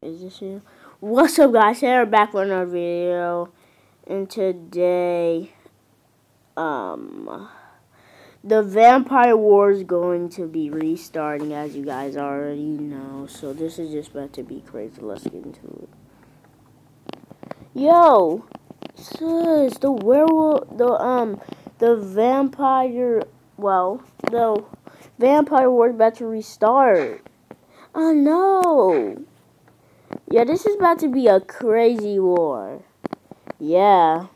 Is this you? What's up, guys? Here back for another video, and today, um, the Vampire War is going to be restarting, as you guys already know. So this is just about to be crazy. Let's get into it. Yo, sis, the werewolf, the um, the vampire, well, the Vampire War is about to restart. Oh no. Yeah, this is about to be a crazy war. Yeah.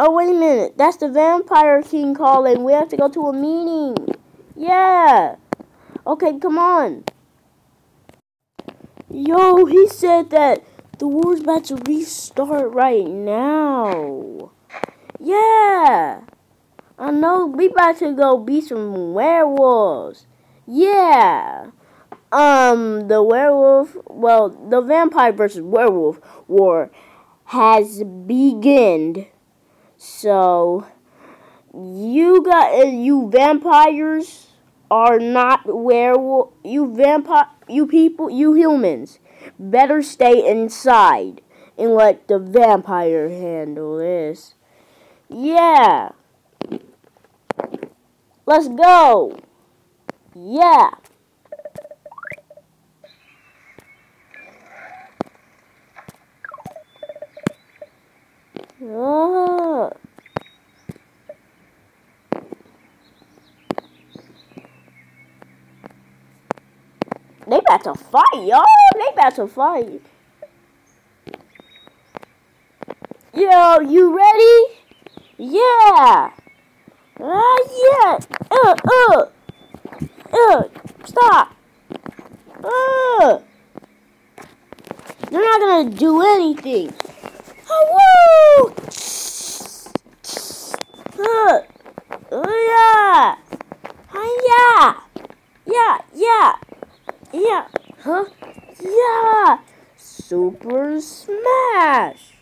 Oh, wait a minute. That's the Vampire King calling. We have to go to a meeting. Yeah. Okay, come on. Yo, he said that the war's about to restart right now. Yeah. I know we about to go beat some werewolves. Yeah. Um, the werewolf, well, the vampire versus werewolf war has begun. So, you got, you vampires are not werewolf, you vampire, you people, you humans, better stay inside and let the vampire handle this. Yeah. Let's go. Yeah. Oh. They about to fight, y'all. They about to fight. Yo, you ready? Yeah. Ah, yeah. Uh, uh. Uh, stop. Uh. They're not gonna do anything. Oh! Uh. Oh, yeah. yeah. Yeah, yeah. Yeah. Huh? Yeah. Super Smash.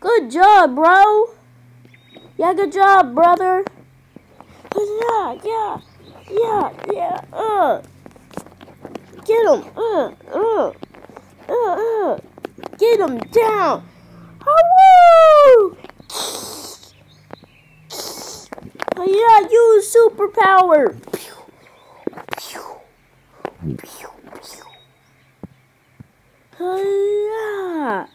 Good job, bro. Yeah, good job, brother. Yeah, yeah, yeah, yeah. Uh, get him. Uh, uh, uh, uh. Get him down. Woo! Oh, yeah, use superpower. Oh, yeah.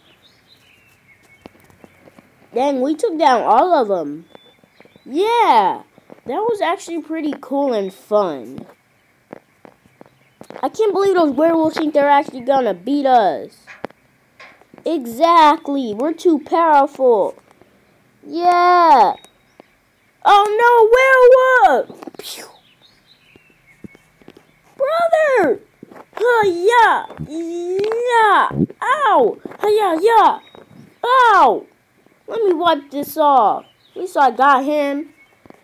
Dang, we took down all of them. Yeah, that was actually pretty cool and fun. I can't believe those werewolves think they're actually gonna beat us. Exactly, we're too powerful. Yeah. Oh no, werewolf! Brother! Oh yeah, yeah, ow, yeah, yeah, ow! Let me wipe this off. At least I got him.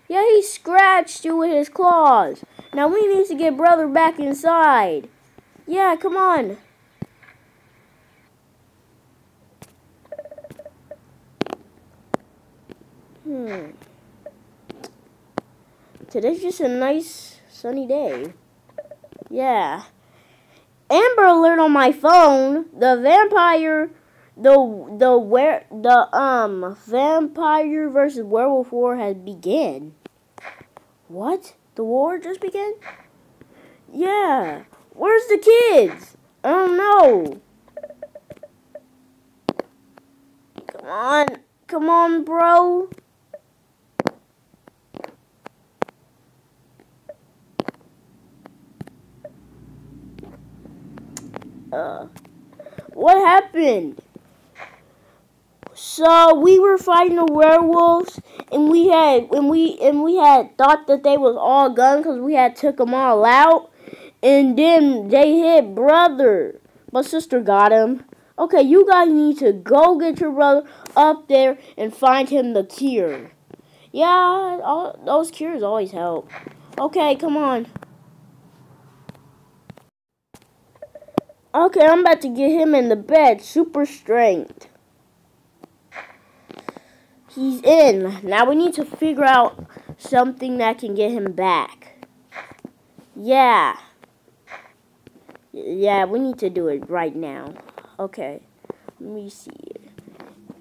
Yeah, he scratched you with his claws. Now we need to get brother back inside. Yeah, come on. Hmm. Today's just a nice sunny day. Yeah. Amber alert on my phone. The vampire the the where the um vampire versus werewolf war has begun. What? The war just began? Yeah. Where's the kids? I don't know. Come on. Come on, bro. Uh, what happened? So we were fighting the werewolves, and we had and we and we had thought that they was all gone because we had took them all out, and then they hit brother, but sister got him. Okay, you guys need to go get your brother up there and find him the cure. Yeah, all, those cures always help. Okay, come on. Okay, I'm about to get him in the bed. Super strength. He's in. Now we need to figure out something that can get him back. Yeah. Yeah, we need to do it right now. Okay. Let me see.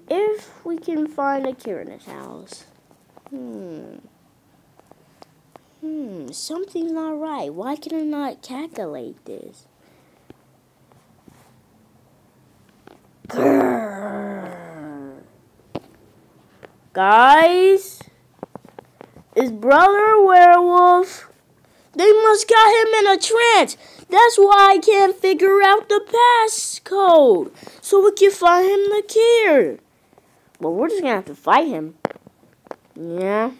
If we can find a his house. Hmm. Hmm, something's not right. Why can I not calculate this? Grrr. Guys, is brother werewolf? They must got him in a trance. That's why I can't figure out the passcode. So we can find him the cure. Well, we're just gonna have to fight him. Yeah,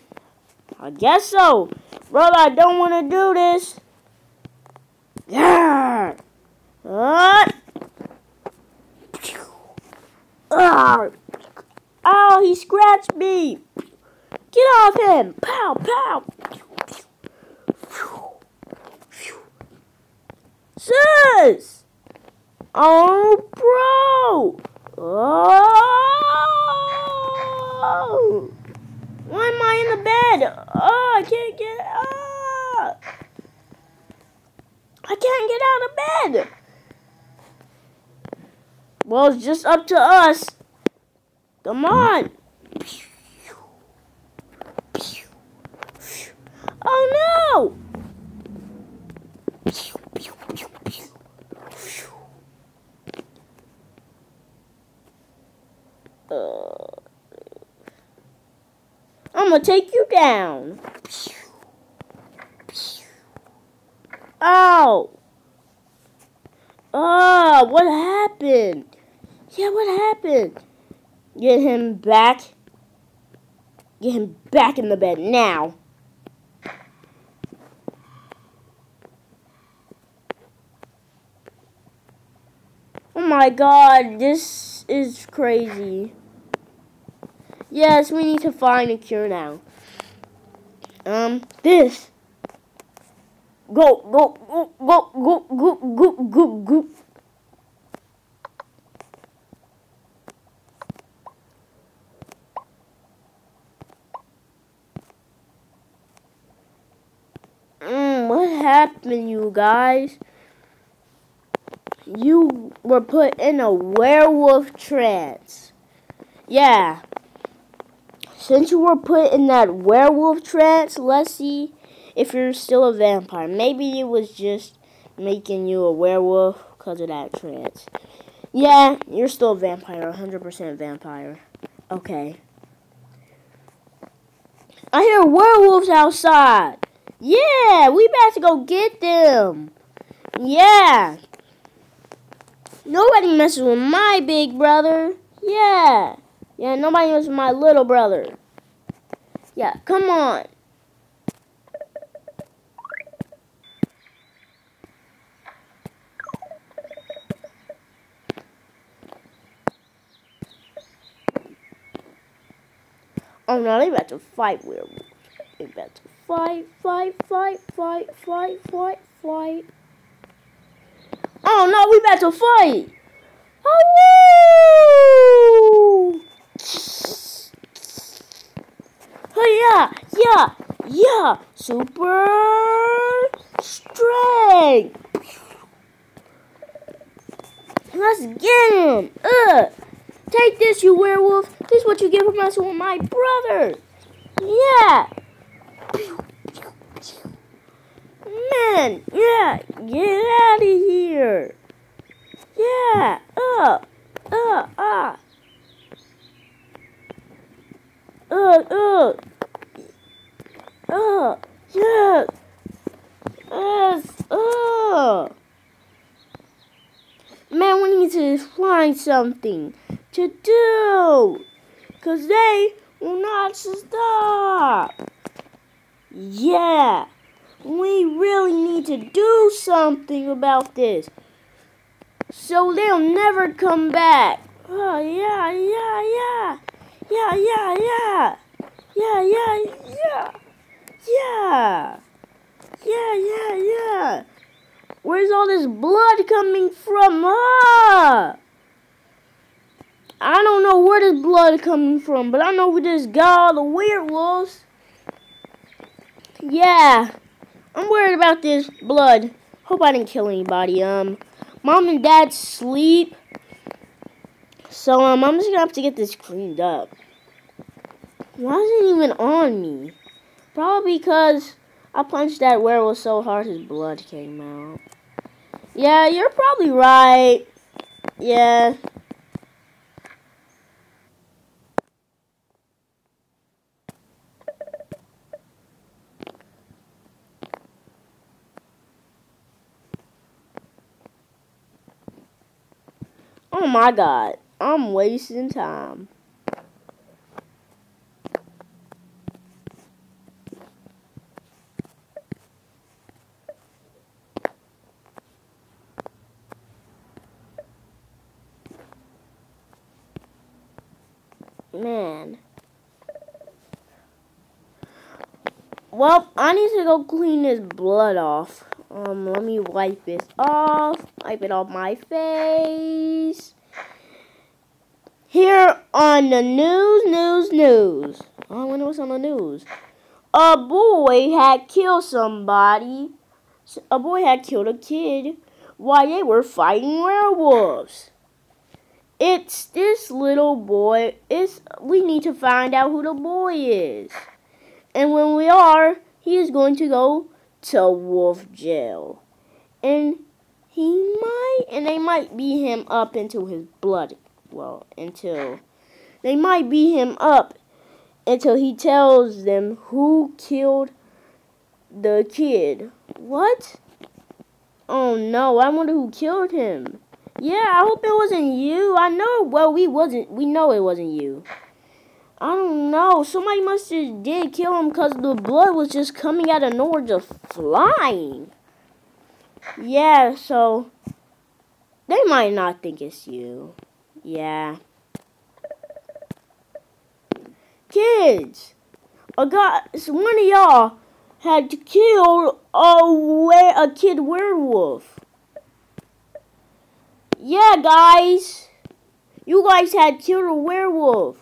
I guess so. Brother, I don't want to do this. Yeah. Uh. Ah. Oh, he scratched me. Get off him. Pow, pow. Sis. Oh, bro. Oh. Why am I in the bed? Oh, I can't get up. I can't get out of bed. Well, it's just up to us. Come on. Oh no! Uh. I'm gonna take you down. Oh. Oh, what happened? Yeah, what happened? Get him back. Get him back in the bed now. Oh my god, this is crazy. Yes, we need to find a cure now. Um, this. Go, go, go, go, go, go, go, go. Mm, what you guys? You were put in a werewolf trance. Yeah, since you were put in that werewolf trance, let's see if you're still a vampire. Maybe it was just making you a werewolf because of that trance. Yeah, you're still a vampire, 100% vampire. Okay. I hear werewolves outside. Yeah, we about to go get them. Yeah. Nobody messes with my big brother. Yeah. Yeah, nobody messes with my little brother. Yeah, come on. Oh no, they about to fight werewolves. They about to fight, fight, fight, fight, fight, fight, fight. Oh no, we to fight! Oh! yeah, yeah, yeah. Super strength. Let's get him. Ugh. Take this, you werewolf. This is what you get for messing with my brother. Yeah. Man, yeah. Get out of here. Yeah. Uh. Uh. Ah. Uh. Uh. Uh, yes. Yes. Uh. Man, we need to find something to do. Because they will not stop. Yeah. We really need to do something about this. So they'll never come back. Oh, yeah, yeah, yeah. Yeah, yeah, yeah. Yeah, yeah, yeah. Yeah. Yeah, yeah, yeah. Where's all this blood coming from? Ah! I don't know where this blood is coming from, but I know we just got all the werewolves. Yeah, I'm worried about this blood. Hope I didn't kill anybody. Um, mom and dad sleep. So, um, I'm just gonna have to get this cleaned up. Why is it even on me? Probably because I punched that werewolf so hard his blood came out. Yeah, you're probably right. Yeah. My god, I'm wasting time. Man. Well, I need to go clean this blood off. Um, let me wipe this off. Wipe it off my face. Here on the news, news, news. I wonder what's on the news. A boy had killed somebody. A boy had killed a kid while they were fighting werewolves. It's this little boy. It's we need to find out who the boy is. And when we are, he is going to go to wolf jail. And he might and they might beat him up into his blood. Well, until they might beat him up until he tells them who killed the kid. What? Oh no, I wonder who killed him. Yeah, I hope it wasn't you. I know. Well, we wasn't. We know it wasn't you. I don't know. Somebody must have did kill him because the blood was just coming out of nowhere, just flying. Yeah, so they might not think it's you. Yeah. Kids, a guy, one of y'all had killed a, a kid werewolf. Yeah, guys. You guys had killed a werewolf.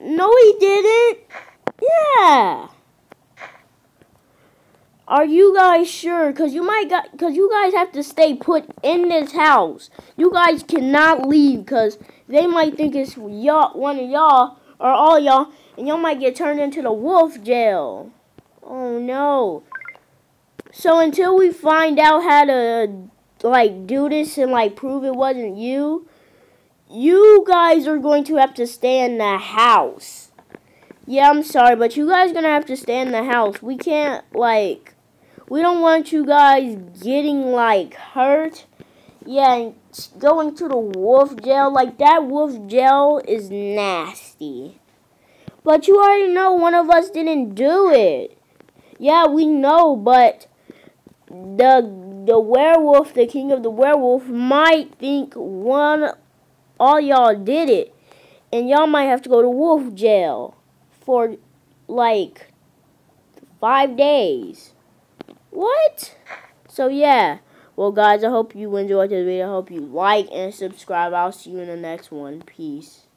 No, he didn't. Yeah. Are you guys sure? Cause you might got, cause you guys have to stay put in this house. You guys cannot leave, cause they might think it's y'all, one of y'all, or all y'all, and y'all might get turned into the wolf jail. Oh no. So until we find out how to like do this and like prove it wasn't you, you guys are going to have to stay in the house. Yeah, I'm sorry, but you guys gonna have to stay in the house. We can't like we don't want you guys getting like hurt. Yeah, going to the wolf jail like that wolf jail is nasty. But you already know one of us didn't do it. Yeah, we know, but the the werewolf, the king of the werewolf, might think one, all y'all did it. And y'all might have to go to wolf jail for like five days. What? So yeah. Well guys, I hope you enjoyed this video. I hope you like and subscribe. I'll see you in the next one. Peace.